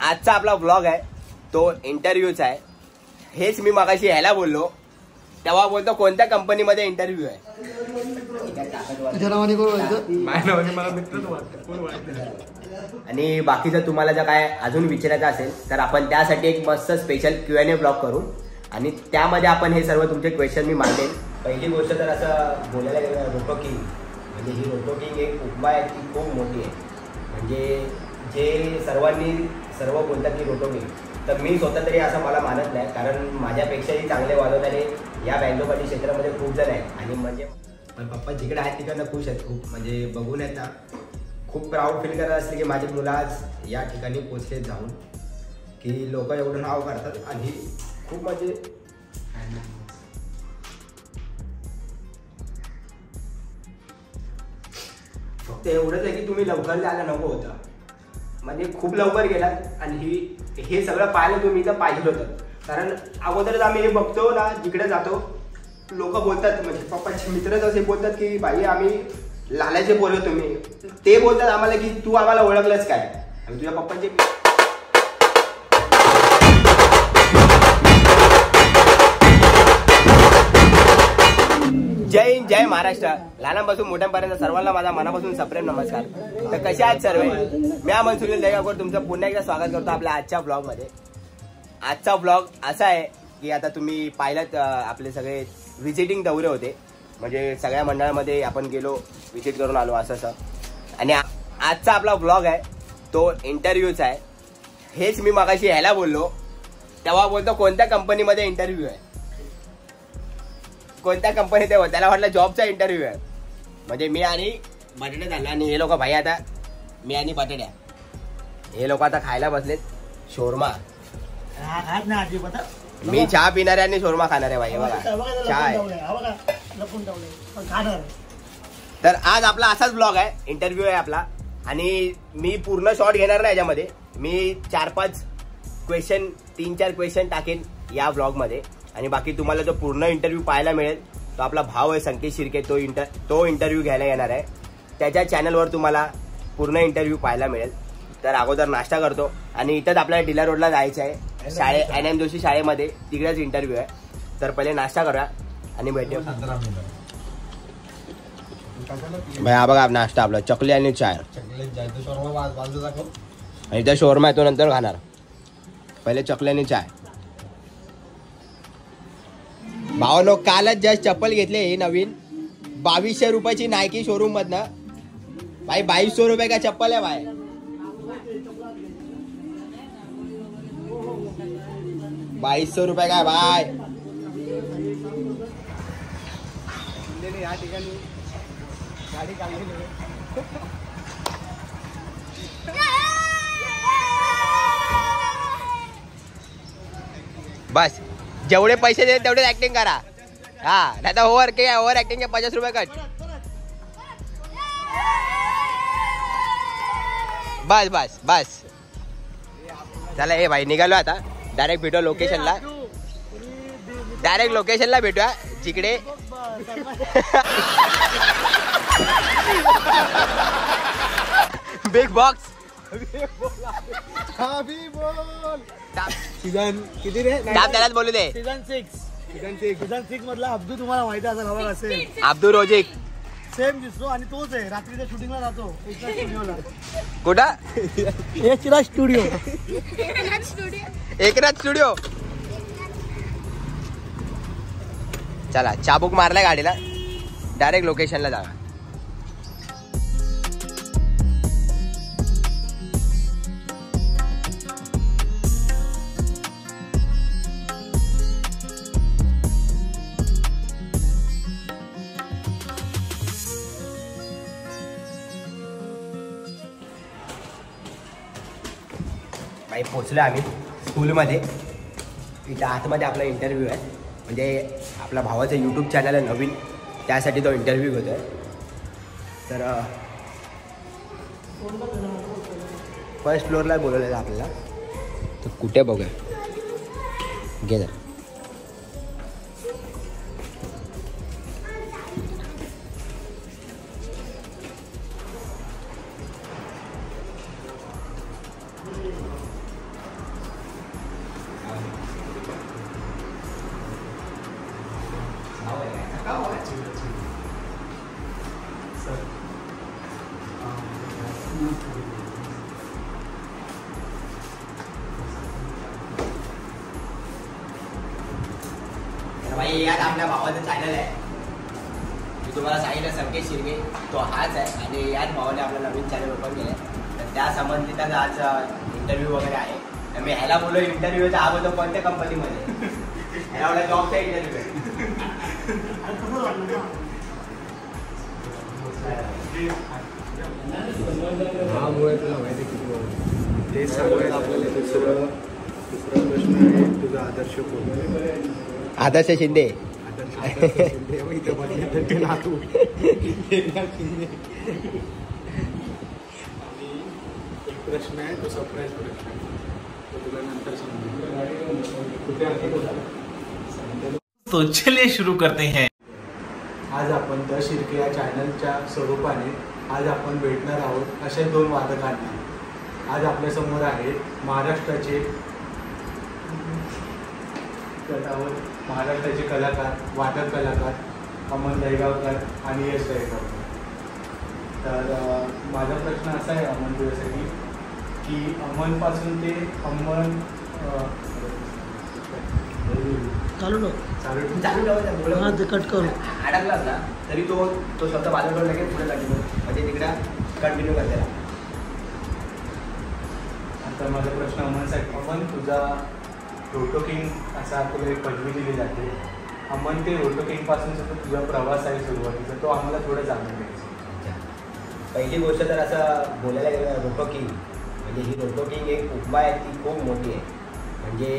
आजचा आपला ब्लॉग आहे. तो इंटरव्ह्यूचा आहे. हेच मी मागाशी ह्याला बोललो. तेव्हा बोलतो कोणत्या कंपनीमध्ये इंटरव्ह्यू आहे? वाटतं. आणि बाकीचं तुम्हाला जर काय अजून विचारायचं असेल तर आपण त्यासाठी एक मस्त special Q N A blog करू. आणि त्यामध्ये आपण हे सर्व तुमचे क्वेश्चन मी मांडेन. पहिली गोष्ट तर असं बोलायला गेलं रोटो किंग म्हणजे ही रोटो किंग एक उपमा आहे ती खूप मोठी आहे. म्हणजे जे सर्वांनी सर्व बोलतात की रोटो मी. तर मी स्वतः तरी असं मला मानत नाही कारण माझ्यापेक्षाही चांगले वाजवणारे या बँकोपाठी क्षेत्रामध्ये खूप जण आहेत. आणि म्हणजे पण पप्पा जिकडे आहेत तिकडनं खुश आहेत खूप. म्हणजे बघून आहेत ना खूप प्राऊड फील करत असले की माझे मुलं आज या ठिकाणी पोचले जाऊन. की लोक एवढं नाव करतात आणि खूप म्हणजे फक्त एवढंच आहे की तुम्ही लवकर जायला नको होता. म्हणजे खूप लवकर गेलात आणि ही हे सगळं पाहायला तुम्ही इथं पाहिजे होतं. कारण अगोदरच आम्ही हे बघतो ना जिकडे जातो लोक बोलतात म्हणजे पप्पाचे मित्रच असे बोलतात की भाई आम्ही लालाचे बोललो तुम्ही. ते बोलतात आम्हाला की तू आम्हाला ओळखलंच काय? आणि तुझ्या पप्पांचे जय हिंद जय महाराष्ट्र. लहानापासून मोठ्यांपर्यंत सर्वांना माझा मनापासून सप्रेम नमस्कार. तर कशा आहात सर्व? मी हा मनसुनील देगावकर तुमचं पुन्हा एकदा स्वागत करतो आपल्या आजच्या ब्लॉगमध्ये आजचा ब्लॉग असा आहे की आता तुम्ही पाहिलात आपले सगळे व्हिजिटिंग दौरे होते. म्हणजे सगळ्या मंडळामध्ये आपण गेलो व्हिजिट करून आलो असं असं. आणि आजचा आपला ब्लॉग आहे तो इंटरव्ह्यूचा आहे. हेच मी मागाशी ह्याला बोललो तेव्हा बोलतो कोणत्या कंपनीमध्ये इंटरव्ह्यू आहे? कोणत्या कंपनीत आहे त्याला वाटलं जॉबचा इंटरव्ह्यू आहे. म्हणजे मी आणि बटाटे झाला आणि हे लोक भाई आता मी आणि बटाट्या. हे लोक आता खायला बसलेत. शोरमा. मी चहा पिणार आहे आणि शोरमा खाणार आहे भाई बघा, चहा आहे. तर आज आपला असाच ब्लॉग आहे. इंटरव्ह्यू आहे आपला. आणि मी पूर्ण शॉर्ट घेणार नाही याच्यामध्ये. मी चार पाच क्वेश्चन तीन चार क्वेश्चन टाकेन या ब्लॉगमध्ये आणि बाकी तुम्हाला जो पूर्ण इंटरव्ह्यू पाहायला मिळेल तो आपला भाव आहे संकेत शिर्के तो इंटर तो इंटरव्ह्यू घ्यायला येणार आहे. त्याच्या चॅनलवर तुम्हाला पूर्ण इंटरव्ह्यू पाहायला मिळेल. तर अगोदर नाश्ता करतो आणि इथंच आपल्याला डिलर रोडला जायचं आहे. शाळे एन एम जोशी शाळेमध्ये तिकडेच इंटरव्ह्यू आहे. तर पहिले नाश्ता करूया आणि भेटूया. भाई हा बघा नाश्ता आपला चकली आणि चाय. आणि इथं शोरमा आहे तो नंतर खाणार. पहिले चकली आणि चाय. भावानो कालच जस्ट चप्पल घेतले ही नवीन. बावीसशे रुपयाची नायकी शोरूम मधनं. भाई बावीसशे रुपये का चप्पल आहे भाई? बावीसशे रुपये काय भाई? या ठिकाणी गाडी काढलेली बस. जेवढे पैसे दे तेवढे ऍक्टिंग करा. हा नाही तर ओव्हर के ओव्हर ऍक्टिंग पचास रुपये कट बस बस बस. चला हे भाई निघालो आता. डायरेक्ट भेटू लोकेशनला डायरेक्ट लोकेशनला भेटूया. जिकडे. बिग बॉक्स बोल. सीझन किती रे? त्यालाच बोलू दे. Season six season six season six मधला अब्दू तुम्हाला माहिती असेल हवा असेल. अब्दुल रोजिक. सेम दिसतो आणि तोच आहे. रात्रीच्या शूटिंगला जातो. स्टुडिओला कुठं? एकनाथ स्टुडिओ एकनाथ स्टुडिओ चला चाबूक मारलाय गाडीला. डायरेक्ट लोकेशनला जा भाई पोचलो आम्ही स्कूलमध्ये. इथं आतमध्ये आपला इंटरव्ह्यू आहे. म्हणजे आपला भावाचं यूट्यूब चॅनल आहे नवीन. त्यासाठी तो इंटरव्ह्यू घेतो आहे तर फर्स्ट फ्लोअरला बोलवलेलं आहे आपल्याला. तर कुठे बघूया? घे आपल्याला दुसरं दुसरा प्रश्न आहे तुझा आदर्श कोण? आदर्श शिंदे. ते नातू. एकनाथ शिंदे. आणि एक प्रश्न आहे तो सरप्राईज प्रश्न आहे. तो तुला नंतर सांगतो. कुठे आहे? तो चलिए शुरू करते हैं. आज आपण द शिर्के या चॅनलच्या स्वरूपाने आज आपण भेटणार आहोत अशा दोन वादकांना आज आपल्यासमोर आहेत महाराष्ट्राचे गटावर महाराष्ट्राचे कलाकार वादक कलाकार अमन दहेगावकर आणि यश दहेगावकर. तर माझा प्रश्न असा आहे अमन तुझ्यासाठी की अमनपासून ते अमन चालू चालू ठेव. चालू हा कट करू. अडकलाच ना तरी तो तो स्वतः बाजूला लगेच पुढे कंटिन्यू म्हणजे तिकडं कंटिन्यू करते. तर माझा प्रश्न अमनसाठी अमन तुझा रोटो किंग असा तुला एक पदवी दिली जाते. अमन ते रोटो किंग पासूनचा तुझा प्रवास आहे सुरुवातीचा तो आम्हाला थोडं जाणून घ्यायचा. पहिली गोष्ट तर असं बोलायला गेलं रोटो किंग म्हणजे ही रोटो किंग एक उपमा आहे ती खूप मोठी आहे. म्हणजे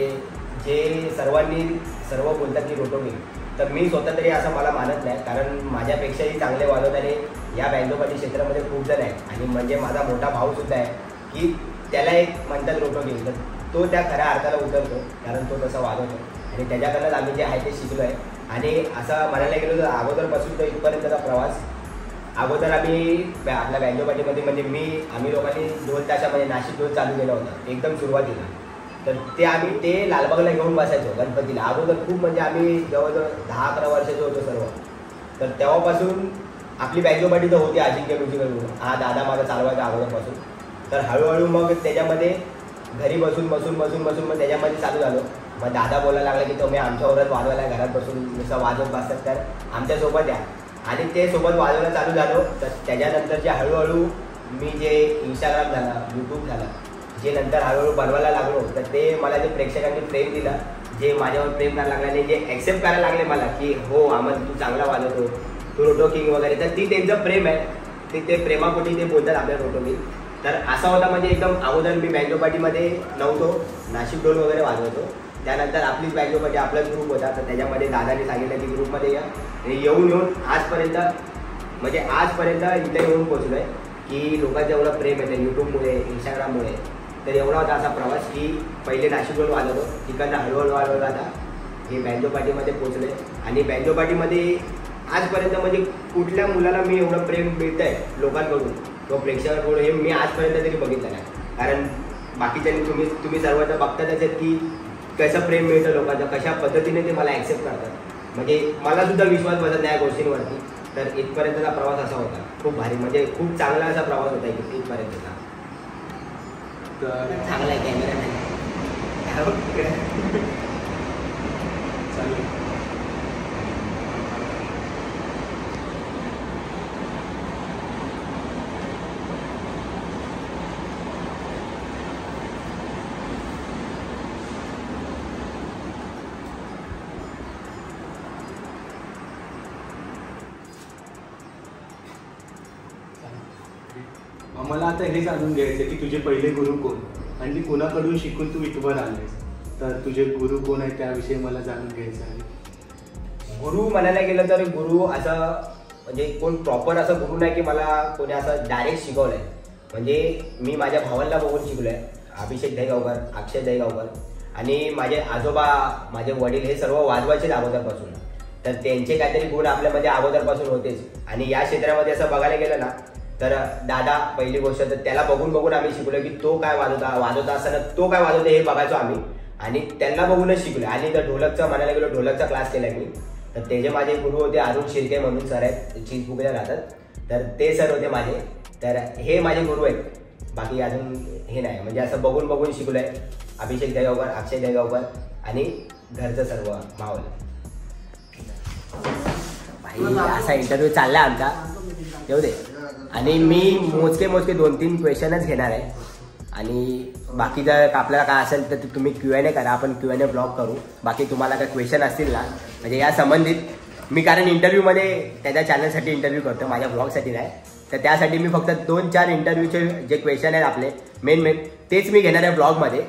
जे सर्वांनी सर्व बोलतात की रोटो किंग तर मी स्वतः तरी असं मला मानत नाही कारण माझ्यापेक्षाही चांगले वाजवणारे या बँडोपाटी क्षेत्रामध्ये खूप जण आहेत. आणि म्हणजे माझा मोठा भाऊ सुद्धा आहे की त्याला एक म्हणतात रोटो गेलं तर तो त्या खऱ्या अर्थाला उतरतो कारण तो तसा वागवतो आणि त्याच्याकडनंच आम्ही जे आहे ते शिकलो आहे आणि असं म्हणायला गेलो तर अगोदरपासून तर इथपर्यंतचा प्रवास अगोदर आम्ही बॅ- आपल्या बँजोपाटीमध्ये म्हणजे मी आम्ही लोकांनी दोन तासामध्ये नाशिक दोन चालू केला होता. एकदम सुरुवातीला. तर ते आम्ही ते लालबागला घेऊन बसायचो गणपतीला. अगोदर खूप म्हणजे आम्ही जवळजवळ दहा अकरा वर्षाचे होतो सर्व. तर तेव्हापासून आपली बँजोपाटी तर होती अजिंक्य म्युझिकल म्हणून. हा दादा माझा चालवायचा अगोदरपासून. तर हळूहळू मग त्याच्यामध्ये घरी बसून बसून बसून बसून मग त्याच्यामध्ये चालू झालो. मग दादा बोलायला लागला की तुम्ही आमच्या वाजवायला घरात बसून जसं वाजवत बसतात तर आमच्यासोबत या. आणि ते सोबत वाजवायला चालू झालो. तर त्याच्यानंतर जे हळूहळू मी जे इंस्टाग्राम झाला यूट्यूब झाला जे नंतर हळूहळू बनवायला लागलो तर ते मला जे प्रेक्षकांनी प्रेम दिलं जे माझ्यावर प्रेम करायला लागले आणि जे ॲक्सेप्ट करायला लागले मला की हो आम्हाला तू चांगला वाजवतो तू रोटो किंग वगैरे तर ती त्यांचं प्रेम आहे. ते ते प्रेमापोटी ते बोलतात आपल्या रोटो किंग तर असा होता म्हणजे एकदम अगोदर मी बँजोपाटीमध्ये नव्हतो. नाशिक डोल वगैरे वाजवतो. त्यानंतर आपलीच बँजो पार्टी आपलाच ग्रुप होता. तर त्याच्यामध्ये दादाने सांगितलं की ग्रुपमध्ये या. आणि येऊन येऊन आजपर्यंत म्हणजे आजपर्यंत इथे येऊन पोचलो आहे की लोकांचं एवढं प्रेम येतं यूट्यूबमुळे इंस्टाग्राममुळे. तर एवढा होता असा प्रवास की पहिले नाशिक डोल वाजवतो. तिकडनं हळूहळू हळूहळू आता हे बँजो पार्टीमध्ये आहे आणि बँजोपाटीमध्ये आजपर्यंत म्हणजे कुठल्या मुलाला मी एवढं प्रेम मिळतं आहे लोकांकडून किंवा कोण हे मी आजपर्यंत तरी बघितलं नाही. कारण बाकीच्यांनी तुम्ही तुम्ही सर्वांना बघता त्याच्यात की कसं प्रेम मिळतं लोकांचं कशा पद्धतीने ते मला ॲक्सेप्ट करतात. म्हणजे मला सुद्धा विश्वास बसत नाही या गोष्टींवरती. तर इथपर्यंतचा प्रवास असा होता. खूप भारी म्हणजे खूप चांगला असा प्रवास होता इथे इथपर्यंतचा. तर चांगला आहे कॅमेरा चालेल. मला आता हे जाणून घ्यायचं की तुझे पहिले गुरु कोण? आणि कोणाकडून शिकून तू इथवर आलेस? तर तुझे गुरु कोण आहे त्याविषयी मला जाणून घ्यायचं आहे. गुरु म्हणायला गेलं तर गुरु असं म्हणजे कोण प्रॉपर असं गुरु नाही की मला कोणी असं डायरेक्ट शिकवलंय. म्हणजे मी माझ्या भावांना बघून शिकलोय. अभिषेक दहीगावकर अक्षय दहीगावकर. आणि माझे आजोबा माझे वडील हे सर्व वाजवायचेच अगोदरपासून. तर त्यांचे काहीतरी गुण आपल्यामध्ये अगोदरपासून होतेच. आणि या क्षेत्रामध्ये असं बघायला गेलं ना तर दादा पहिली गोष्ट तर त्याला बघून बघून आम्ही शिकलो की तो काय वाजवता वाजवता असताना तो काय वाजवतो हे बघायचो आम्ही. आणि त्यांना बघूनच शिकलो. आणि तर ढोलकचा म्हणायला गेलो ढोलकचा क्लास केला मी तर ते जे माझे गुरु होते अरुण शिर्के म्हणून सर आहेत चीज बुकला राहतात. तर ते सर होते माझे. तर हे माझे गुरु आहेत. बाकी अजून हे नाही. म्हणजे असं बघून बघून शिकलो आहे अभिषेक जयगावकर अक्षय जयगावकर आणि घरचं सर्व माहोल. असा इंटरव्ह्यू चालला आमचा. येऊ दे. आणि मी मोजके मोजके दोन तीन क्वेश्चनच घेणार आहे. आणि बाकी जर आपल्याला काय असेल तर तुम्ही क्यू एन ए करा आपण क्यू एन ए ब्लॉग करू. बाकी तुम्हाला काय क्वेश्चन असतील ना म्हणजे या संबंधित. मी कारण इंटरव्ह्यूमध्ये त्याच्या चॅनलसाठी इंटरव्ह्यू करतो माझ्या ब्लॉगसाठी नाही. तर त्यासाठी मी फक्त दोन चार इंटरव्ह्यूचे जे क्वेश्चन आहेत आपले मेन मेन तेच मी घेणार आहे ब्लॉगमध्ये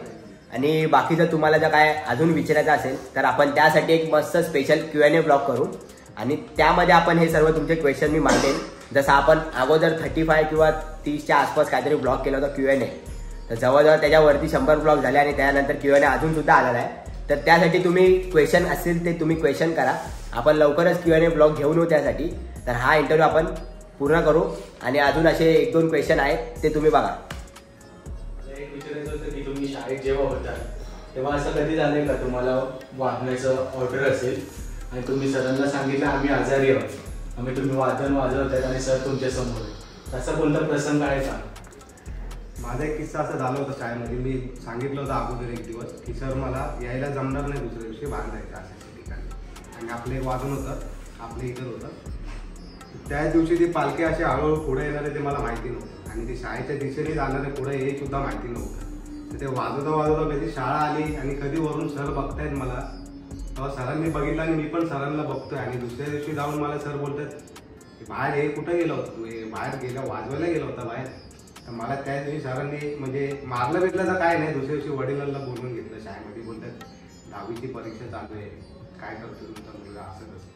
आणि बाकी जर तुम्हाला जर काय अजून विचारायचं असेल तर आपण त्यासाठी एक मस्त special Q N A blog करू. आणि त्यामध्ये आपण हे सर्व तुमचे क्वेश्चन मी मांडेन. जसं आपण अगोदर थर्टी फाय किंवा तीसच्या आसपास काहीतरी ब्लॉग केला होता क्यू एन ए तर जवळजवळ त्याच्यावरती शंभर ब्लॉग झाले आणि त्यानंतर क्यू एन ए अजून सुद्धा आलेला आहे. तर त्यासाठी तुम्ही क्वेश्चन असतील ते तुम्ही क्वेश्चन करा. आपण लवकरच क्यू एन ए ब्लॉग घेऊन येऊ त्यासाठी. तर हा इंटरव्ह्यू आपण पूर्ण करू आणि अजून असे एक दोन क्वेश्चन आहेत ते तुम्ही बघा. एक विचारायचं होतं की तुम्ही शाळेत जेव्हा होता तेव्हा असं कधी झालंय का तुम्हाला वाजण्याचं ऑर्डर असेल? आणि तुम्ही सरांना सांगितलं आम्ही आजारी आहोत. आम्ही तुम्ही वादन वाजवतायत आणि सर तुमच्यासमोर आहे तसा कोणता प्रसंग आहे का माझा एक किस्सा असं झाला होता शाळेमध्ये. मी सांगितलं होतं अगोदर एक दिवस की सर मला यायला जमणार नाही दुसऱ्या दिवशी बाहेर जायचं अशा ठिकाणी. आणि आपलं एक वादन होतं. आपलं इतर होतं. त्याच दिवशी ती पालखी अशी हळूहळू पुढे येणारे ते मला माहिती नव्हतं. आणि ते शाळेच्या दिशेने जाणारे पुढे हे सुद्धा माहिती नव्हतं. तर ते वाजवता वाजवता कधी शाळा आली आणि कधी वरून सर बघतायत मला तेव्हा सरांनी बघितलं आणि मी पण सरांना बघतोय. आणि दुसऱ्या दिवशी जाऊन मला सर बोलतात "हे बाहेर हे कुठं गेलं होतं तू? हे बाहेर गेला वाजवायला गेला होता बाहेर. तर मला त्या दिवशी सरांनी म्हणजे मारलं बिरलं तर काय नाही दुसऱ्या दिवशी वडिलांना बोलवून घेतलं शाळेमध्ये. बोलतात दहावीची परीक्षा चालू आहे. काय करतो तुमचा मुलगा? असं तसं.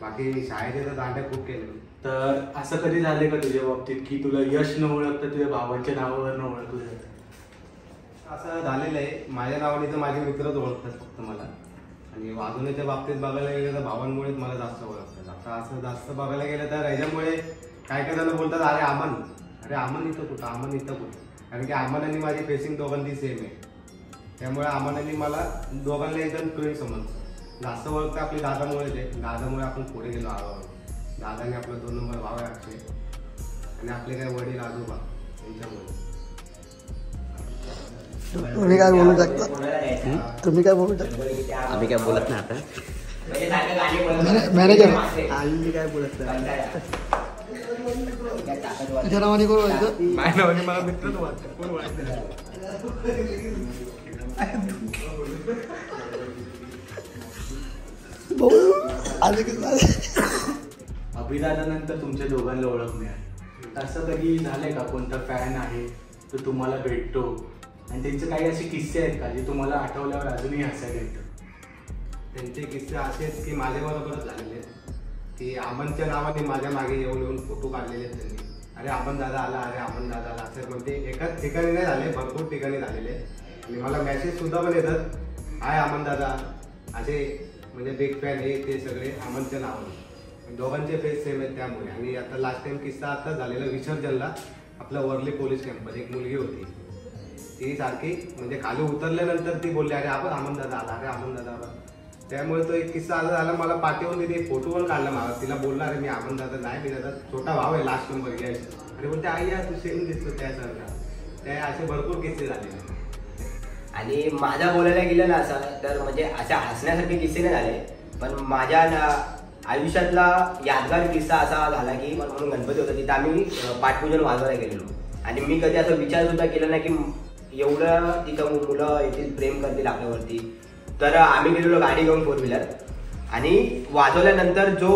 बाकी शाळेचे तर दांड्या खूप केले. तर असं कधी झालंय का तुझ्या बाबतीत की तुला यश न ओळखता तुझ्या भावाच्या नावावर न ओळखलं जातं? असं झालेलं आहे. माझ्या नावाने तर माझे मित्रच ओळखतात फक्त मला. आणि वाजवण्याच्या बाबतीत बघायला गेलं तर भावांमुळेच मला जास्त ओळखतात. आता असं जास्त बघायला गेलं तर याच्यामुळे काय काय जण बोलतात अरे आमन अरे आमन इथं कुठं? आमन इथं कुठं? कारण की आमन आणि माझी फेसिंग दोघांची सेम आहे. त्यामुळे आम्हाला मला दोघांना एकदम ट्रेन समजतं. जास्त ओळखतं आपली दादामुळेच आहे. दादामुळे आपण पुढे गेलो हळूहळू दादाने आपलं दोन नंबर भाव आहे अक्षय. आणि आपले काही वडील आजोबा यांच्यामुळे. तुम्ही काय बोलू शकता? तुम्ही काय बोलू शकता? आम्ही काय बोलत नाही आता. मॅनेजर. आम्ही काय बोलत नाही. तुझ्या नावाने कोण व्हायचं माझ्या नावाने मला मित्रच वाटतं कोण वाटतं भाऊ आले की झाले अभिदानानंतर तुमच्या दोघांना ओळख मिळाली. असं कधी झालंय का? कोणता फॅन आहे? तो तुम्हाला भेटतो. आणि त्यांचे काही असे किस्से आहेत का जे तुम्हाला आठवल्यावर अजूनही हसायला येतं? त्यांचे किस्से असे आहेत की माझ्याबरोबरच झालेले आहेत. की आमनच्या नावाने माझ्या मागे येऊन येऊन फोटो काढलेले आहेत त्यांनी. अरे आमन दादा आला अरे आमन दादा आला. असं म्हणजे एकाच ठिकाणी नाही झाले भरपूर ठिकाणी झालेले आणि मला मेसेजसुद्धा पण येतात हाय आमन दादा. असे म्हणजे बिग फॅन हे ते सगळे आमनच्या नावाने. दोघांचे फेस सेम आहेत त्यामुळे. आणि आता लास्ट टाइम किस्सा आता झालेला विसर्जनला आपलं वर्ली पोलीस कॅम्पमध्ये एक मुलगी होती. ती सारखी म्हणजे खाली उतरल्यानंतर ती बोलली अरे आपण आमन दादा आला अरे आमन दादा आला. त्यामुळे तो एक किस्सा असा झाला मला पाठीवर तिथे फोटो पण काढला मला तिला बोलला अरे मी आमन दादा नाही मी दादा छोटा भाव आहे लास्ट नंबर घ्यायचा. अरे बोलते आई या तू सेम दिसतो त्यासारखा. त्या असे भरपूर किस्से झाले. आणि माझा बोलायला गेलं ना असं तर म्हणजे अशा हसण्यासारखे किस्से नाही झाले. पण माझ्या आयुष्यातला यादगार किस्सा असा झाला की म्हणून गणपती होता तिथं आम्ही पाठपूजन वाजवायला गेलेलो. आणि मी कधी असं विचार सुद्धा केला नाही की एवढं तिथं मुलं येथील प्रेम करतील आपल्यावरती. तर आम्ही गेलेलो गाडी घेऊन फोर व्हीलर आणि वाजवल्यानंतर जो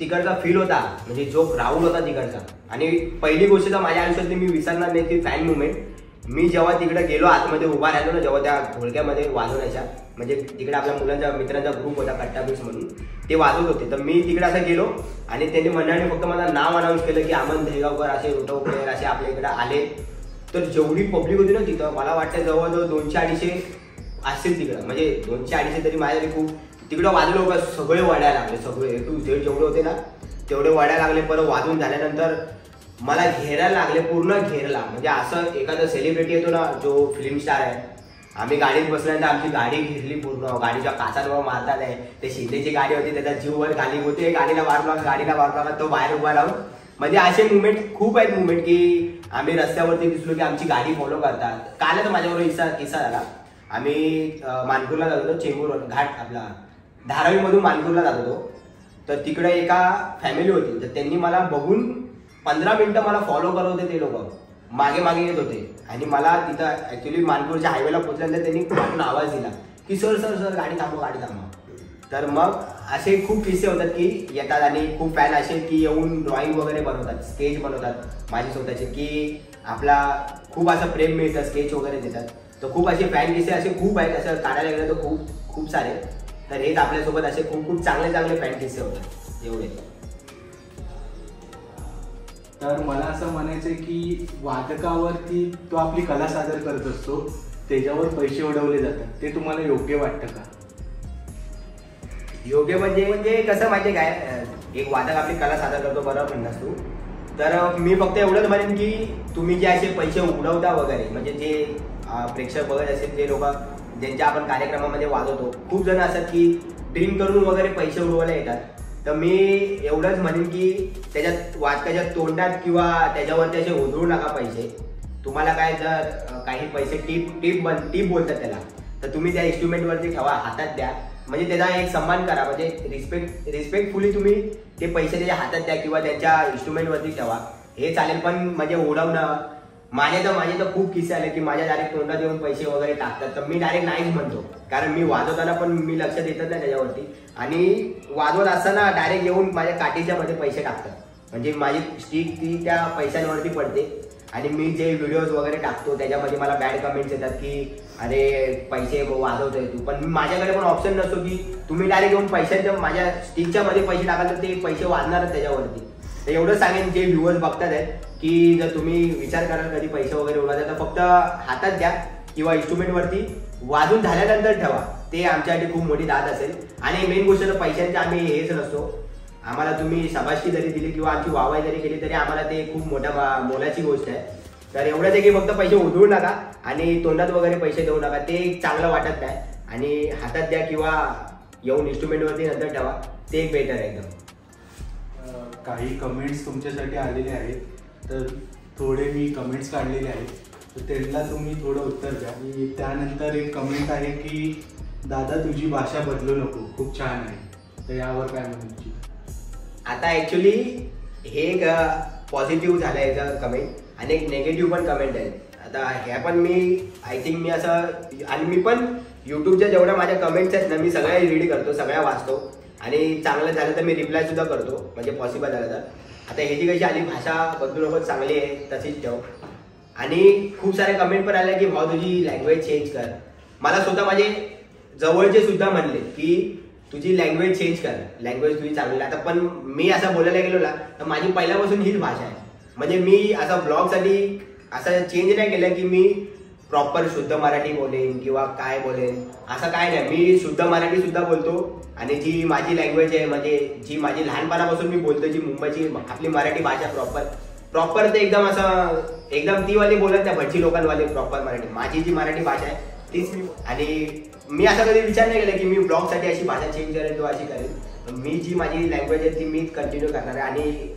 तिकडचा फील होता म्हणजे जो क्राऊड होता तिकडचा. आणि पहिली गोष्ट तर माझ्या आयुष्यातली मी विसरणार नाही ती फॅन मुवमेंट मी जेव्हा तिकडे गेलो आतमध्ये उभा राहिलो ना जेव्हा त्या घोळक्यामध्ये वाजवण्याच्या म्हणजे तिकडे आपल्या मुलांचा मित्रांचा ग्रुप होता कट्टा बीस म्हणून ते वाजवत होते. तर मी तिकडे असं गेलो आणि त्यांनी मंडळाने फक्त मला नाव अनाऊन्स केलं की आमन दहेगावकर असे उठव प्लेयर असे आपल्या इकडे आले. तर जेवढी पब्लिक होती ना तिथं मला वाटतं जवळजवळ दोनशे अडीचशे असतील तिकडं. म्हणजे दोनशे अडीचशे तरी माझ्यासाठी खूप तिकडं वाजलो का सगळे वाढायला लागले सगळे. टू झेड जेवढे होते ना तेवढे वाढायला लागले परत वाजून झाल्यानंतर मला घेरायला लागले पूर्ण घेरला म्हणजे असं एखादा सेलिब्रिटी येतो ना जो फिल्म स्टार आहे. आम्ही गाडीत बसल्यानंतर आमची गाडी घेतली पूर्ण. गाडीच्या काचांवर मारतात आहे ते शिंदेची गाडी होती त्याचा जीव वर खाली होते गाडीला मारला गाडीला मारला तो बाहेर उभा राहून म्हणजे असे मुवमेंट खूप आहेत मुवमेंट की आम्ही रस्त्यावरती दिसलो की आमची गाडी फॉलो करतात. कालच माझ्याबरोबर किस्सा किस्सा झाला. आम्ही मानपूरला जात होतो चेंबूर घाट आपला. धारावीमधून मानपूरला जात होतो. तर तिकडे एका फॅमिली होती. तर त्यांनी मला बघून पंधरा मिनटं मला फॉलो करत होते ते लोक. मागे मागे येत होते. आणि मला तिथं ऍक्च्युली मानपूरच्या हायवेला पोहोचल्यानंतर त्यांनी मागून आवाज दिला की सर सर सर गाडी थांबवा गाडी थांबवा. तर मग असे खूप किस्से होतात की येतात आणि खूप फॅन असे की येऊन ड्रॉइंग वगैरे बनवतात स्केच बनवतात माझे स्वतःचे की आपला खूप असं प्रेम मिळतं स्केच वगैरे देतात. तर खूप असे फॅन किस्से असे खूप आहेत असं काढायला गेलं तर खूप खूप सारे. तर हेच आपल्यासोबत असे खूप खूप चांगले चांगले फॅन किस्से होतात. एवढे. तर मला असं म्हणायचं आहे की वादकावरती तो आपली कला सादर करत असतो त्याच्यावर पैसे उडवले जातात. ते तुम्हाला योग्य वाटतं का? योग्य म्हणजे म्हणजे कसं माहितीये काय? एक वादक आपली कला सादर करतो बरोबर म्हणणार तू. तर मी फक्त एवढंच म्हणेन की तुम्ही जे असे पैसे उडवता वगैरे म्हणजे जे प्रेक्षक बघत असेल जे लोक ज्यांच्या आपण कार्यक्रमामध्ये वाजवतो खूप जण असतात की ड्रिंक करून वगैरे पैसे उडवायला येतात. तर मी एवढंच म्हणेन की त्याच्यात वाचकाच्या तोंडात किंवा त्याच्यावरती असे उधळू नका पैसे. तुम्हाला काय जर काही पैसे टीप टीप बन टीप बोलतात त्याला तर तुम्ही त्या इन्स्ट्रुमेंटवरती ठेवा हातात द्या. म्हणजे त्याचा एक सन्मान करा. म्हणजे रिस्पेक्ट रिस्पेक्टफुली तुम्ही ते पैसे त्याच्या हातात द्या किंवा त्यांच्या इन्स्ट्रुमेंटवरती ठेवा. हे चालेल पण म्हणजे ओढवणं. माझे तर माझे तर खूप किस्से आले की माझ्या डायरेक्ट तोंडात येऊन पैसे वगैरे टाकतात. तर मी डायरेक्ट नाहीच म्हणतो. कारण मी वाजवताना पण मी लक्ष देतच नाही त्याच्यावरती. आणि वाजवत असताना डायरेक्ट येऊन माझ्या काठीच्या मध्ये पैसे टाकतात. म्हणजे माझी स्टिक ती त्या पैशांवरती पडते. आणि मी जे व्हिडिओज वगैरे टाकतो त्याच्यामध्ये मला बॅड कमेंट्स येतात की अरे पैसे वाजवतोय तू. पण माझ्याकडे पण ऑप्शन नसतो की तुम्ही डायरेक्ट येऊन पैशांच्या माझ्या स्टिकच्या मध्ये पैसे टाकाल तर ते पैसे वाजणारच त्याच्यावरती. तर एवढं सांगेन जे व्ह्युअर्स बघतात आहेत की जर तुम्ही विचार कराल कधी पैसे वगैरे उडवायचा तर फक्त हातात द्या किंवा इन्स्ट्रुमेंटवरती वाजून झाल्यानंतर ठेवा. ते आमच्यासाठी खूप मोठी दाद असेल. आणि मेन गोष्ट तर पैशांचे आम्ही हेच नसतो. आम्हाला तुम्ही शाबासकी जरी दिली किंवा आमची वावाई जरी केली तरी आम्हाला ते खूप मोठ्या मोलाची गोष्ट आहे. तर एवढंच आहे की फक्त पैसे उधळू नका आणि तोंडात वगैरे पैसे देऊ नका. ते चांगलं वाटत नाही. आणि हातात द्या किंवा येऊन इन्स्ट्रुमेंटवरती नंतर ठेवा. ते एक बेटर आहे एकदम. काही कमेंट्स तुमच्यासाठी आलेले आहेत. तर थोडे मी कमेंट्स काढलेले आहेत. तर त्यांना तुम्ही थोडं उत्तर द्या. आणि त्यानंतर एक कमेंट आहे की दादा तुझी भाषा बदलू नको. खूप छान आहे. तर यावर काय म्हणू आता ऍक्च्युली हे एक पॉझिटिव्ह झालं याचं कमेंट आणि एक नेगेटिव्ह पण कमेंट आहे. आता ह्या पण मी आय थिंक मी असं आणि मी पण युट्यूबच्या जेवढ्या माझ्या कमेंट्स आहेत ना मी सगळ्या रीड करतो सगळ्या वाचतो. आणि चांगलं झालं तर मी रिप्लाय सुद्धा करतो म्हणजे पॉसिबल झालं तर. आता ह्याची कशी आली भाषा बदलू नको चांगली आहे तशीच ठेव. आणि खूप सारे कमेंट पण आले की भाऊ तुझी लँग्वेज चेंज कर. मला स्वतः माझे जवळचे सुद्धा म्हणले की तुझी लँग्वेज चेंज कर. लँग्वेज तुझी चांगली आता पण मी असं बोलायला गेलो ना तर माझी पहिल्यापासून हीच भाषा आहे. म्हणजे मी असा ब्लॉगसाठी असं चेंज नाही केलं की मी प्रॉपर शुद्ध मराठी बोलेन किंवा काय बोलेन. असं काय नाही. मी शुद्ध मराठी सुद्धा बोलतो आणि जी माझी लँग्वेज आहे म्हणजे जी माझी लहानपणापासून मी बोलतो जी मुंबईची आपली मराठी भाषा प्रॉपर प्रॉपर ते एकदम असं एकदम ती वाली बोलत नाही भटची लोकांवाली प्रॉपर मराठी. माझी जी मराठी भाषा आहे तीच मी आणि मी असा कधी विचार नाही केला की मी ब्लॉगसाठी अशी भाषा चेंज करेन किंवा अशी करेन. मी जी माझी लँग्वेज आहे ती मी कंटिन्यू करणार आहे. आणि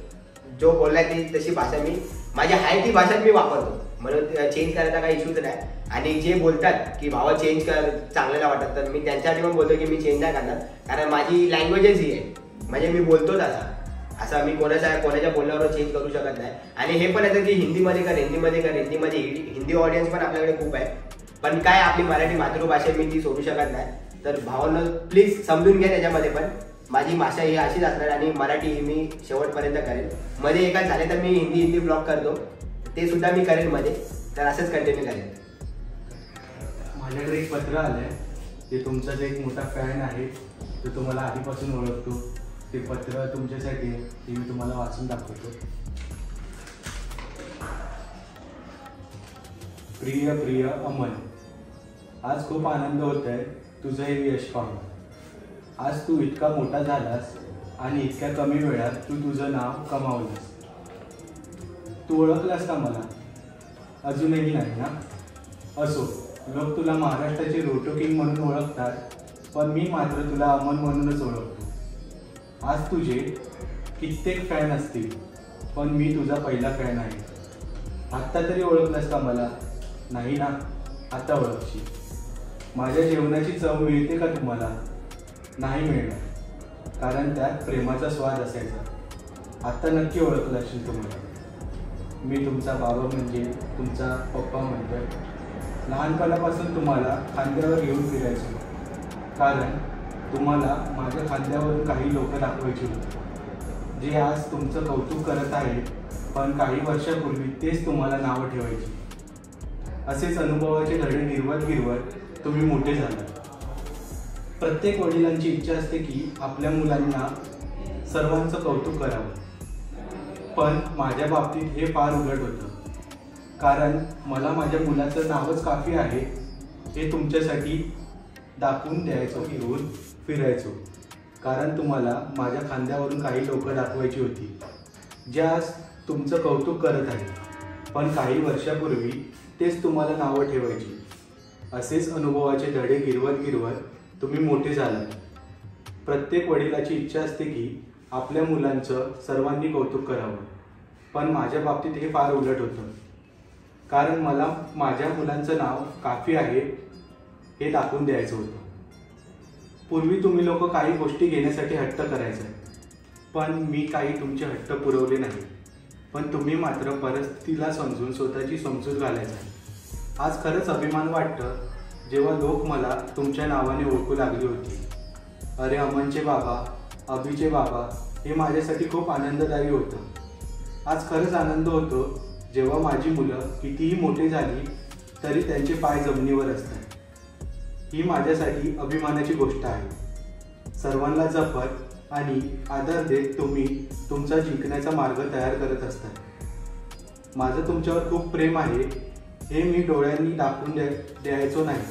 जो बोललाय ती तशी भाषा मी माझी आहे ती भाषा मी वापरतो. म्हणून चेंज करायचा काही इश्यूच नाही. आणि जे बोलतात की भावा चेंज कर चांगल्याला वाटत तर मी त्यांच्यासाठी पण बोलतो की मी चेंज नाही करणार. कारण माझी लँग्वेजच ही आहे म्हणजे मी बोलतोच असा असं मी कोणाच्या कोणाच्या बोलण्यावर चेंज करू शकत नाही. आणि हे पण येतं की हिंदीमध्ये कर हिंदीमध्ये कर हिंदीमध्ये हिंदी हिंदी ऑडियन्स पण आपल्याकडे खूप आहे. पण काय आपली मराठी मातृभाषा मी ती सोडू शकत नाही. तर भावानं प्लीज समजून घ्या त्याच्यामध्ये पण. माझी भाषा ही अशीच असणार आणि मराठी ही मी शेवटपर्यंत करेन. मध्ये एका झाले तर मी हिंदी हिंदी ब्लॉग करतो. ते सुद्धा मी करेन मध्ये. तर असंच कंटिन्यू करेन. माझ्याकडे एक पत्र आलंय ते तुमचा जे एक मोठा फॅन आहे तो तुम्हाला आधीपासून ओळखतो. ते पत्र तुमच्यासाठी आहे ते मी तुम्हाला वाचून दाखवतो. प्रिय प्रिय अमन आज खूप आनंद होत आहे तुझं हे यश पाहून. आज तू इतका मोठा झालास आणि इतक्या कमी वेळात तू तुझं नाव कमावलंस. तू ओळखलास का मला? अजूनही नाही ना? असो लोक तुला महाराष्ट्राचे रोटो किंग म्हणून ओळखतात पण मी मात्र तुला अमन म्हणूनच ओळखतो. आज तुझे कित्येक फॅन असतील पण मी तुझा पहिला फॅन आहे. आत्ता तरी ओळखलास का मला? नाही ना? आता ओळखशी माझ्या जेवणाची चव मिळते का तुम्हाला? नाही मिळणार. कारण त्यात प्रेमाचा स्वाद असायचा. आत्ता नक्की ओळखलं असेल तुम्हाला. मी तुमचा बाबा म्हणजे तुमचा पप्पा म्हणतोय. लहानपणापासून तुम्हाला खांद्यावर घेऊन फिरायचो. कारण तुम्हाला माझ्या खांद्यावरून काही लोक दाखवायची होती. जे आज तुमचं कौतुक करत आहे पण काही वर्षापूर्वी तेच तुम्हाला नावं ठेवायची. असेच अनुभवाचे धडे गिरवत गिरवत तुम्ही मोठे झाला प्रत्येक वडिलांची इच्छा असते की आपल्या मुलांना सर्वांचं कौतुक करावं. पण माझ्या बाबतीत हे फार उघड होतं. कारण मला माझ्या मुलाचं नावच काफी आहे. हे तुमच्यासाठी दाखवून द्यायचो घेऊन फिरायचो. कारण तुम्हाला माझ्या खांद्यावरून काही लोक दाखवायची होती. जे आज तुमचं कौतुक करत आहे. पण काही वर्षापूर्वी तेच तुम्हाला नावं ठेवायची. असेच अनुभवाचे धडे गिरवत गिरवत तुम्ही मोठे झालात प्रत्येक वडिलाची इच्छा असते की आपल्या मुलांचं सर्वांनी कौतुक करावं. पण माझ्या बाबतीत हे फार उलट होतं. कारण मला माझ्या मुलांचं नाव काफी आहे हे दाखवून द्यायचं होतं. पूर्वी तुम्ही लोक काही गोष्टी घेण्यासाठी हट्ट करायचे. पण मी काही तुमचे हट्ट पुरवले नाही. पण तुम्ही मात्र परिस्थितीला समजून स्वतःची समजूत घालायचा. आज खरंच अभिमान वाटतं जेव्हा लोक मला तुमच्या नावाने ओळखू लागली होती. अरे अमनचे बाबा अभिचे बाबा हे माझ्यासाठी खूप आनंददायी होतं. आज खरंच आनंद होतो जेव्हा माझी मुलं कितीही मोठी झाली तरी त्यांचे पाय जमिनीवर असतात. ही माझ्यासाठी अभिमानाची गोष्ट आहे. सर्वांना जपत आणि आदर देत तुम्ही तुमचा जिंकण्याचा मार्ग तयार करत असता माझं तुमच्यावर खूप प्रेम आहे हे मी डोळ्यांनी दाखवून द्या द्यायचो नाही.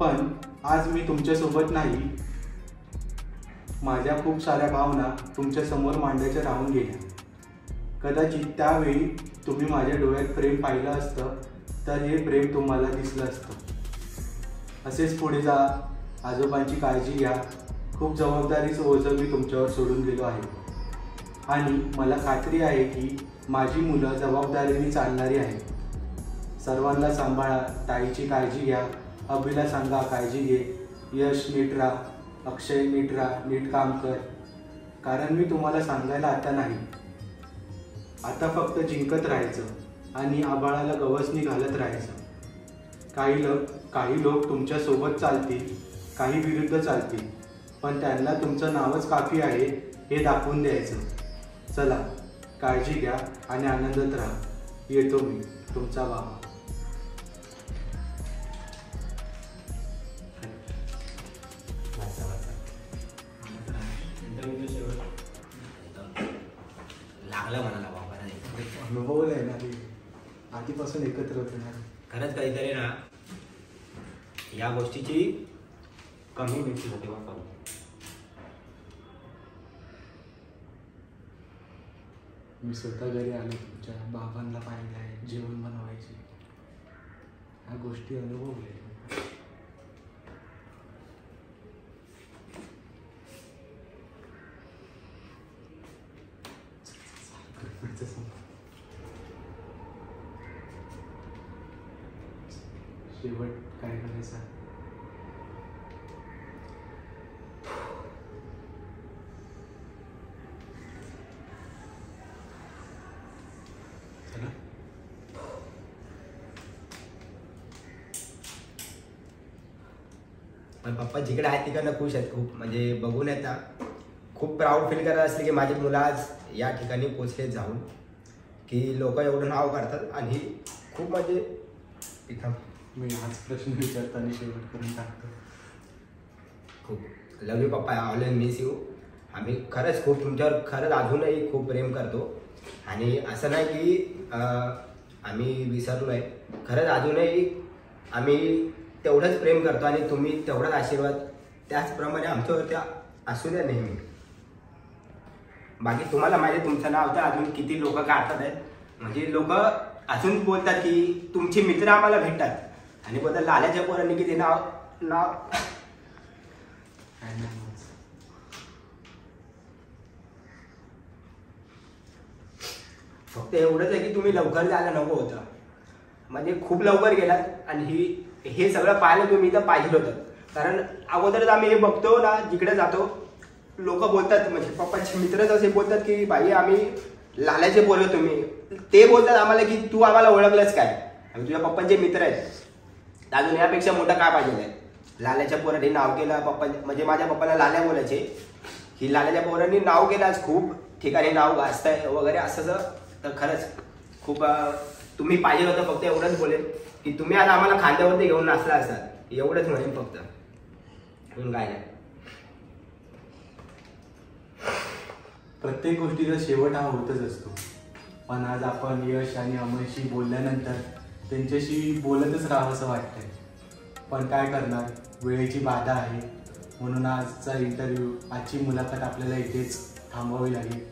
पण आज मी तुमच्यासोबत नाही. माझ्या खूप साऱ्या भावना तुमच्यासमोर मांडायच्या राहून गेल्या. कदाचित त्यावेळी तुम्ही माझ्या डोळ्यात प्रेम पाहिलं असतं तर हे प्रेम तुम्हाला दिसलं असतं. असेच पुढे जा. आजोबांची काळजी घ्या. खूप जबाबदारीचं ओझं मी तुमच्यावर सोडून गेलो आहे. आणि मला खात्री आहे की माझी मुलं जबाबदारीने चालणारी आहेत. सर्वांना सांभाळा ताईची काळजी घ्या अभिला सांगा काळजी घे. यश नीट राहा अक्षय नीट राहा नीट काम कर. कारण मी तुम्हाला सांगायला आता नाही. आता फक्त जिंकत राहायचं आणि आबाळाला गवसनी घालत राहायचं. काही लोक काही लोक तुमच्यासोबत चालतील काही विरुद्ध चालतील पण त्यांना तुमचं नावच काफी आहे हे दाखवून द्यायचं. चला. काळजी घ्या आणि आनंदात राहा. येतो मी तुमचा बाबा. लागलं म्हणाला बाबा अनुभव आहे ना ते. आधीपासून एकत्र होते ना. खरंच काहीतरी ना या गोष्टीची कमी भेटली होती बाबा मी स्वतः घरी आलो तुमच्या बाबांना पाहिलं आहे जेवण बनवायचे. ह्या गोष्टी अनुभवले शेवट काय करायचा पप्पा जिकडे आहेत तिकडनं खुश आहेत खूप. म्हणजे बघून आहेत ना खूप प्राऊड फील करत असले की माझे मुलं आज या ठिकाणी पोचले जाऊन. की लोक एवढं नाव काढतात आणि खूप म्हणजे इथं मी हाच प्रश्न विचारताना शेवट करून टाकतो. खूप. लव यू पप्पा. ऑल मिस यू आम्ही खरंच खूप तुमच्यावर खरंच अजूनही खूप प्रेम करतो. आणि असं नाही की आम्ही विसरलो आहे खरंच अजूनही आम्ही तेवढंच प्रेम करतो आणि तुम्ही तेवढाच आशीर्वाद. त्याचप्रमाणे आमच्यावरती असू द्या नेहमी. बाकी तुम्हाला माहिती आहे तुमचं नाव तर अजून किती लोक काढतात आहेत. म्हणजे लोक अजून बोलतात की तुमचे मित्र आम्हाला भेटतात. आणि बोलतात लाल्याच्या पोरांनी किती नाव नाव? फक्त एवढंच आहे की तुम्ही लवकर जायला नको होतं. म्हणजे खूप लवकर गेलात आणि ही हे सगळं पाहिलं तुम्ही तर पाहिजे होतं. कारण अगोदरच आम्ही हे बघतो ना जिकडे जातो लोक बोलतात म्हणजे पप्पाचे मित्रच असे बोलतात की भाई आम्ही लालाचे पोरं तुम्ही. ते बोलतात आम्हाला की तू आम्हाला ओळखलंच काय? आम्ही तुझ्या पप्पांचे मित्र आहेत. अजून यापेक्षा मोठं काय पाहिजे आहे लाल्याच्या पोरांनी नाव केलं पप्पा म्हणजे माझ्या पप्पाला लाल्या बोलायचे. की लाल्याच्या पोरांनी नाव केलं आज खूप ठिकाणी नाव गाजताय वगैरे असं तर खरंच खूप तुम्ही पाहिजे होतं फक्त एवढंच बोलेल की तुम्ही आता आम्हाला खांद्यावरती घेऊन नाचला असाल. एवढंच म्हणेन फक्त. काय नाही. प्रत्येक गोष्टीचा शेवट हा होतच असतो. पण आज आपण यश आणि अमयशी बोलल्यानंतर त्यांच्याशी बोलतच राहावं असं वाटतंय. पण काय करणार? वेळेची बाधा आहे. म्हणून आजचा इंटरव्ह्यू आजची मुलाखत आपल्याला इथेच थांबवावी लागेल.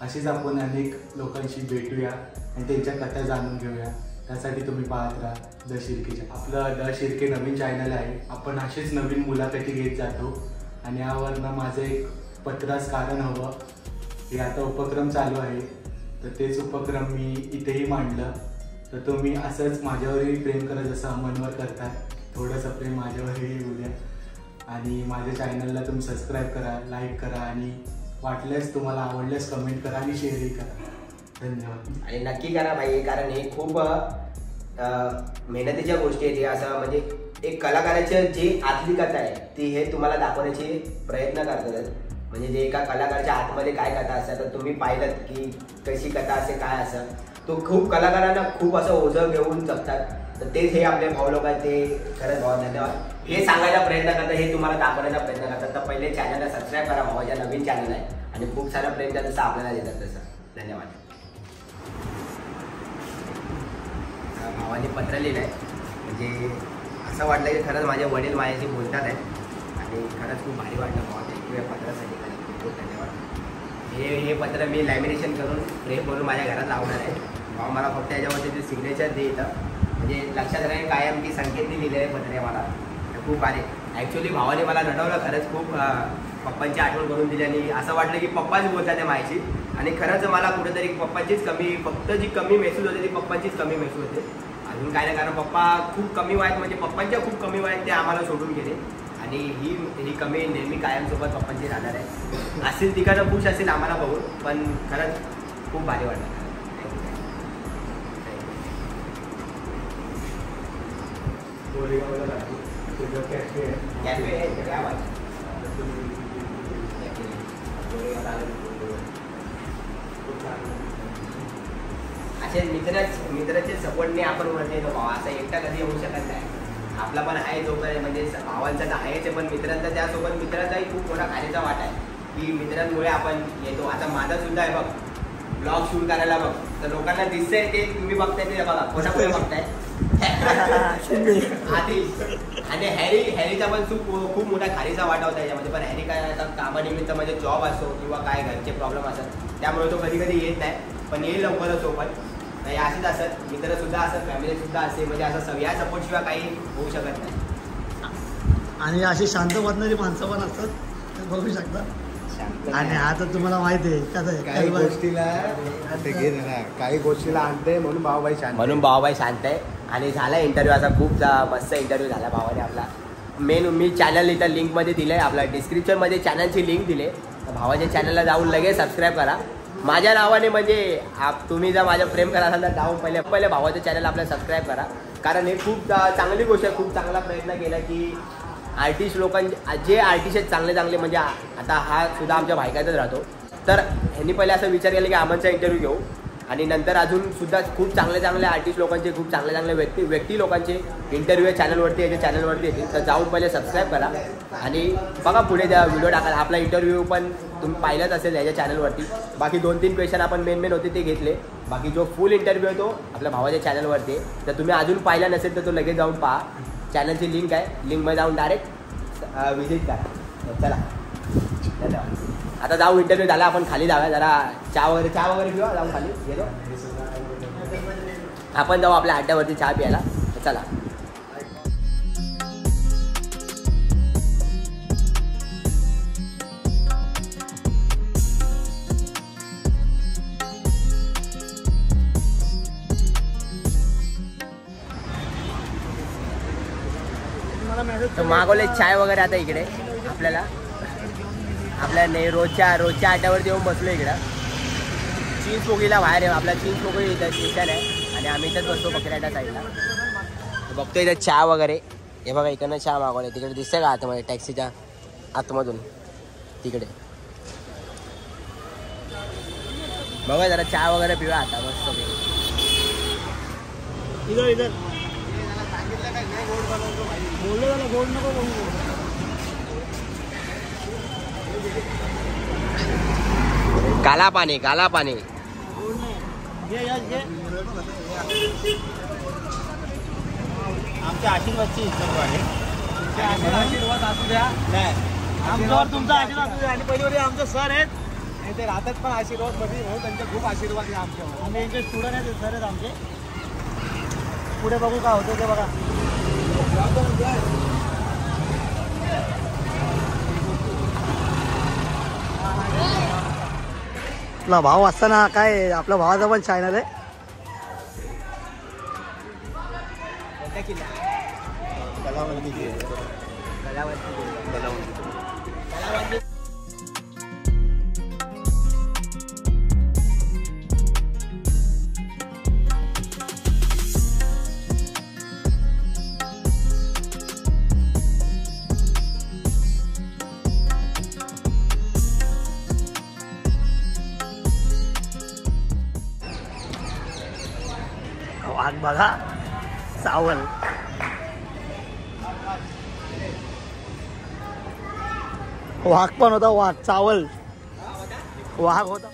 अशीच आपण अनेक लोकांशी भेटूया आणि त्यांच्या कथा जाणून घेऊया. त्यासाठी तुम्ही पाहत राहा द शिर्केच्या. आपलं द शिर्के नवीन चॅनल आहे. आपण असेच नवीन मुलाखती घेत जातो. आणि यावरनं माझं एक पत्रास कारण हवं. हे आता उपक्रम चालू आहे. तर तेच उपक्रम मी इथेही मांडलं. तर तुम्ही असंच माझ्यावरही प्रेम करा जसं अमनवर करता थोडंसं प्रेम माझ्यावरही येऊ द्या. आणि माझ्या चॅनलला तुम्ही सबस्क्राईब करा लाईक करा आणि वाटल्यास तुम्हाला आवडल्यास कमेंट करा आणि शेअरही करा. धन्यवाद आणि नक्की करा भाई कारण हे खूप मेहनतीच्या गोष्टी आहेत. असं म्हणजे एक कलाकाराच्या जी आतली कथा आहे ती हे तुम्हाला दाखवण्याचे प्रयत्न करतात. म्हणजे जे एका कलाकाराच्या आतमध्ये काय कथा असतात तर तुम्ही पाहिलं की कशी कथा असे काय असं. तो खूप कलाकारांना खूप असं ओझं घेऊन जगतात तर तेच हे आपले भाऊ लोक आहेत ते खरंच भाऊ धन्यवाद हे सांगायचा प्रयत्न करतात हे तुम्हाला दाखवण्याचा प्रयत्न करतात. तर पहिले चॅनलला सबस्क्राईब करा भावाच्या नवीन चॅनल आहे. आणि खूप सारा प्रेम जसं आपल्याला देतात तसं. धन्यवाद. भावाने पत्र लिहिलं आहे म्हणजे असं वाटलं की खरंच माझे वडील माझ्याशी बोलतात आहे आणि खरंच खूप भारी वाटलं भावा थँक्यू या पत्रासाठी. खरंच खूप खूप धन्यवाद. हे हे पत्र मी लॅमिनेशन करून फ्रेम करून माझ्या घरात लावणार आहे. भावा मला फक्त याच्यावरती ते सिग्नेचर दे इथं म्हणजे लक्षात राहील कायम की संकेतने लिहिलेले पत्र आहे मला. खूप आले. ॲक्च्युली भावाने मला रडवलं खरंच खूप पप्पांची आठवण करून दिली आणि असं वाटलं की पप्पाच बोलतात त्या माझी आणि खरंच मला कुठेतरी पप्पाचीच कमी फक्त जी कमी महसूस होते ती पप्पांचीच कमी महसूस होते. अजून काय नाही कारण पप्पा खूप कमी वयात म्हणजे पप्पांच्या खूप कमी वयात ते आम्हाला सोडून गेले. आणि ही ही कमी नेहमी कायमसोबत पप्पांची राहणार आहे. असेल तिकडं खुश असेल आम्हाला बघून पण खरंच खूप भारी वाटलं. कोरेगावला असे मित्र मित्राचे सपोर्टने आपण वरती येतो भावा. असा एकटा कधी येऊ शकत नाही. आपला पण आहे जो काही म्हणजे भावांचा तर आहेच आहे, पण मित्रांचा त्यासोबत मित्राचाही खूप मोठा खालीचा वाटा आहे. की मित्रांमुळे आपण येतो. आता माझा सुद्धा आहे बघ. ब्लॉग शूट करायला बघ. तर लोकांना दिसतंय ते तुम्ही बघताय ते बघा. कोणापुढे बघताय? आणि हॅरी हॅरीचा पण खूप खूप मोठा खारीचा वाटा होता याच्यामध्ये. पण हॅरी काय आता कामानिमित्त म्हणजे जॉब असतो किंवा काय घरचे प्रॉब्लेम असतात त्यामुळे तो कधी कधी येत नाही. पण येईल लवकरच सोबत नाही असेच असत मित्र सुद्धा असत फॅमिली सुद्धा असे म्हणजे असं सग- या सपोर्ट शिवाय काही होऊ शकत नाही. आणि अशी शांत वाटणारी माणसं पण असतात. ते बघू शकता. आणि हा तर तुम्हाला माहिती आहे कसं काही गोष्टीला काही गोष्टीला आणते म्हणून भाऊबाई शांत म्हणून भावाबाई शांत आहे. आणि झाला इंटरव्ह्यू असा खूप जा- मस्त इंटरव्ह्यू झाला भावाने आपला. मेन मी चॅनल इथं लिंकमध्ये दिलं आहे आपल्या डिस्क्रिप्शनमध्ये चॅनलची लिंक दिले. तर भावाच्या चॅनलला जाऊन लगेच सबस्क्राईब करा. माझ्या नावाने म्हणजे आप तुम्ही जर माझं प्रेम करा असाल तर जाऊन पहिले पहिले भावाचं चॅनल आपल्याला सबस्क्राईब करा. कारण हे खूप चांगली गोष्ट आहे खूप चांगला प्रयत्न केला की आर्टिस्ट लोकांचे जे आर्टिस्ट आहेत चांगले चांगले म्हणजे आता हा सुद्धा आमच्या भायकातच राहतो. तर ह्यांनी पहिले असं विचार केला की आमचा इंटरव्ह्यू घेऊ. आणि नंतर अजून सुद्धा खूप चांगले चांगले आर्टिस्ट लोकांचे खूप चांगले चांगले व्यक्ती व्यक्ती लोकांचे इंटरव्ह्यू चॅनलवरती याच्या चॅनलवरती येतील तर जाऊन पहिले सबस्क्राईब करा. आणि बघा पुढे त्या व्हिडिओ टाकाल आपला इंटरव्ह्यू पण तुम्ही पाहिलंच असेल याच्या चॅनलवरती बाकी दोन तीन क्वेश्चन आपण मेन मेन होते ते घेतले. बाकी जो फुल इंटरव्ह्यू आहे तो आपल्या भावाच्या चॅनलवरती आहे. तर तुम्ही अजून पाहिला नसेल तर तो लगेच जाऊन पहा. चॅनलची लिंक आहे. लिंकमध्ये जाऊन डायरेक्ट विजिट करा. चला. धन्यवाद. आता जाऊ इंटरव्ह्यू झाला आपण खाली जाऊया जरा चहा वगैरे चहा वगैरे पिवा जाऊ खाली. गेलो आपण जाऊ आपल्या अड्ड्यावरती चहा प्यायला. चला. मागवले चाय वगैरे आता इकडे आपल्याला. आपल्या ने रोजच्या रोजच्या अड्ड्यावरती येऊन बसलो इकडं. चीन पोगीला बाहेर आहे आपला चीन पोगी इथं स्टेशन आहे. आणि आम्ही इथंच बसतो बकऱ्याच्या साईडला बघतो इथं चहा वगैरे. हे बघा इकडनं चहा मागवले तिकडे दिसतंय का आतमध्ये टॅक्सीच्या आतमधून? तिकडे. बघा जरा चहा वगैरे पिवा आता मस्त इधर इधर. बोललो गोड नको बोलू. काला पाणी काला पाणी. आमच्या आशीर्वादची सर्व आहे आशीर्वाद असू द्या. आमच्यावर तुमचा आशीर्वाद असू दे. आणि पहिली आमचे सर आहेत. आणि ते राहतात पण आशीर्वादमध्ये म्हणून त्यांचे खूप आशीर्वाद आहे आमच्यावर. आम्ही यांचे स्टुडंट आहेत सर आहेत आमचे. पुढे बघू काय होतं ते बघा. आपला भाव असताना काय आपल्या भावाचा पण चॅनल आहे कोणत्या बघा सावल. वाघ पण होता वाघ चावल वाघ होता.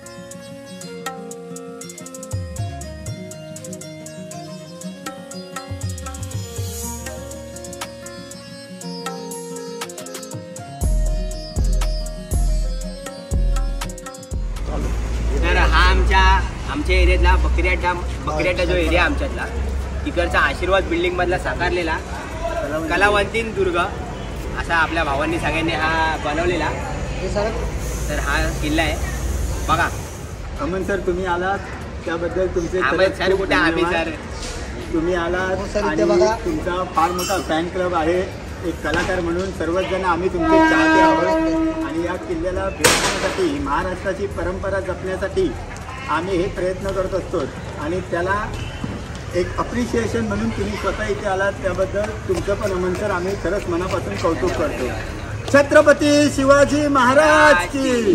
आमच्या एरियातला बकरी अड्डा जो एरिया आमच्यातला तिकडचा आशीर्वाद बिल्डिंग मधला साकारलेला कलावंतीन दुर्ग असा आपल्या भावांनी सगळ्यांनी हा बनवलेला. तर हा किल्ला आहे. बघा. अमन सर तुम्ही आलात. त्याबद्दल तुमचे सर खूप कुठे आम्ही. सर. तुम्ही आलात हो आणि बघा. तुमचा फार मोठा फॅन क्लब आहे. एक कलाकार म्हणून सर्वच जण आम्ही तुमचे चाहते आहोत. आणि या किल्ल्याला भेट देण्यासाठी महाराष्ट्राची परंपरा जपण्यासाठी आम्ही हे प्रयत्न करत असतो आणि त्याला एक अप्रिशिएशन म्हणून तुम्ही स्वतः इथे आलात त्याबद्दल तुमचं पण अमन सर आम्ही खरंच मनापासून कौतुक करतो छत्रपती शिवाजी महाराज की.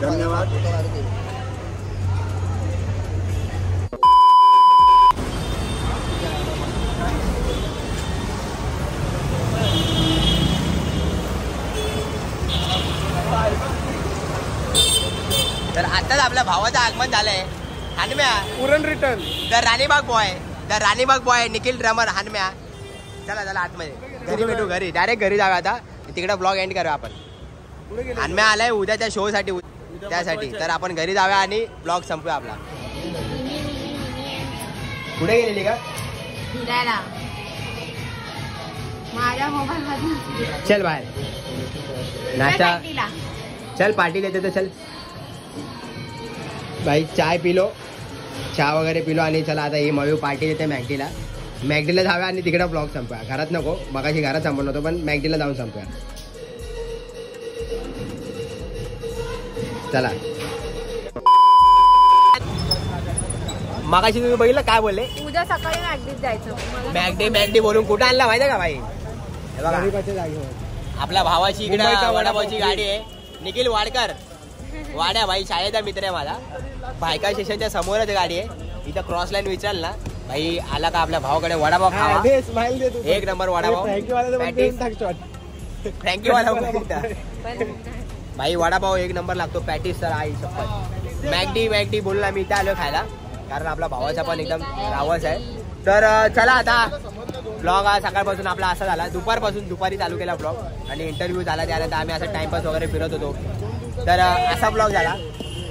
धन्यवाद आगमन झालंय Hanmya Uran return the Ranibagh boy the Ranibagh boy Nikhil drummer Hanmya चला चला आतमध्ये. घरी भेटू घरी. डायरेक्ट घरी जाऊया आता. तिकडे ब्लॉग एंड करूया आपण. हानम्या आलाय उद्याच्या शो साठी. त्यासाठी. तर आपण घरी जाऊया आणि ब्लॉग संपूया आपला. कुठे गेलेली का? फिरायला. माझ्या मोबाईल चल बाहेर. नाश्ता. चल पार्टी देते तर चल. भाई चाय पिलो चहा वगैरे पिलो आणि चला आता ही मयू पार्टी देते मॅगडीला. मॅगडीला जाऊया आणि तिकडे ब्लॉग संपूया. घरात नको मगाशी घरात संपवलं होतं पण मॅगडीला जाऊन संपूया. चला. मगाशी तुम्ही बघितलं काय बोलले? उद्या सकाळी मॅगडीत जायचं. मॅगडी मॅगडी बोलून कुठं आणला माहिती का भाई? हे आपल्या भावाची इकडे वडापावची गाडी आहे. निखिल वाडकर. वाड्या भाई शाळेचा मित्र आहे माझा. भायका स्टेशनच्या समोरच गाडी आहे. इथं क्रॉस लाईन विचारल ना. भाई आला का आपल्या भावाकडे वडापाव खावा? स्माइल दे तू एक नंबर वडापाव. पण भाई वडापाव एक नंबर लागतो. पॅटीस तर आई शपथ. मॅगडी मॅगडी बोलून आम्ही इथं आलो खायला. कारण आपला भावाचा पण एकदम रावस आहे. तर चला आता. ब्लॉग हा सकाळपासून आपला असा झाला. दुपारपासून दुपारी चालू केला ब्लॉग आणि इंटरव्ह्यू झाला त्यानंतर आम्ही असं टाइमपास वगैरे फिरत होतो. तर असा ब्लॉग झाला.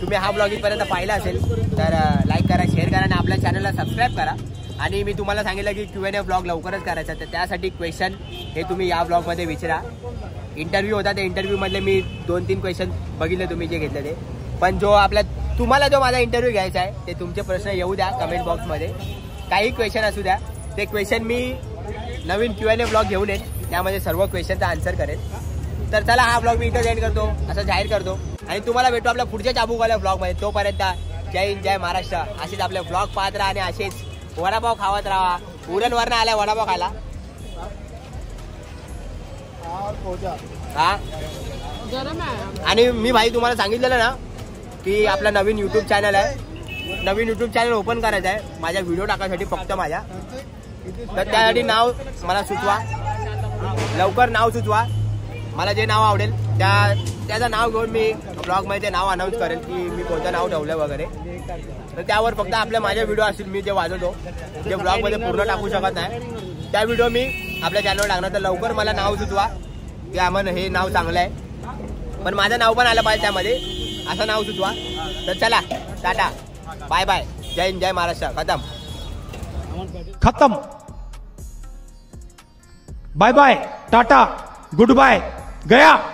तुम्ही हा ब्लॉग इथपर्यंत पाहिला असेल तर लाईक करा शेअर करा आणि आपल्या चॅनलला सबस्क्राईब करा. आणि मी तुम्हाला सांगितलं की क्यू एन ए ब्लॉग लवकरच करायचा तर त्यासाठी क्वेश्चन हे तुम्ही या ब्लॉगमध्ये विचारा. इंटरव्ह्यू होता त्या इंटरव्ह्यूमधले मी दोन तीन क्वेश्चन बघितले तुम्ही जे घेतले ते. पण जो आपला तुम्हाला जो माझा इंटरव्ह्यू घ्यायचा आहे ते तुमचे प्रश्न येऊ द्या कमेंट बॉक्समध्ये काही क्वेश्चन असू द्या. ते क्वेश्चन मी नवीन क्यू एन ए ब्लॉग घेऊन येईन. त्यामध्ये सर्व क्वेश्चनचा आन्सर करेन. तर चला हा ब्लॉग मी इथं एंड करतो. असं जाहीर करतो. आणि तुम्हाला भेटू आपल्या पुढच्या चाबूकवाल्या ब्लॉगमध्ये तोपर्यंत जय हिंद जय महाराष्ट्र. असेच आपले ब्लॉग पाहत राहा आणि असेच वडापाव खावत राहा. उरणवरनं आल्या वडापाव खायला. हा? आणि मी भाई तुम्हाला सांगितलेलं ना की आपला नवीन युट्यूब चॅनल आहे. नवीन युट्यूब चॅनल ओपन करायचं आहे. माझ्या व्हिडिओ टाकायसाठी फक्त माझ्या. तर त्यासाठी नाव मला सुचवा. लवकर नाव सुचवा. मला जे नाव आवडेल त्या त्याचं नाव घेऊन मी ब्लॉगमध्ये ते नाव अनाऊन्स करेल की मी कोणतं नाव ठेवलं वगैरे. तर त्यावर फक्त आपल्या माझ्या व्हिडिओ असतील मी जे वाजवतो जे ब्लॉगमध्ये पूर्ण टाकू शकत नाही. त्या व्हिडिओ मी आपल्या चॅनलवर टाकणार तर लवकर मला नाव सुचवा. की आम्हाला हे नाव चांगलं आहे. पण माझं नाव पण आलं पाहिजे त्यामध्ये. असं नाव सुचवा. तर चला टाटा. बाय बाय जय हिंद जय महाराष्ट्र. खतम. खतम. Bye bye tata. Good bye गया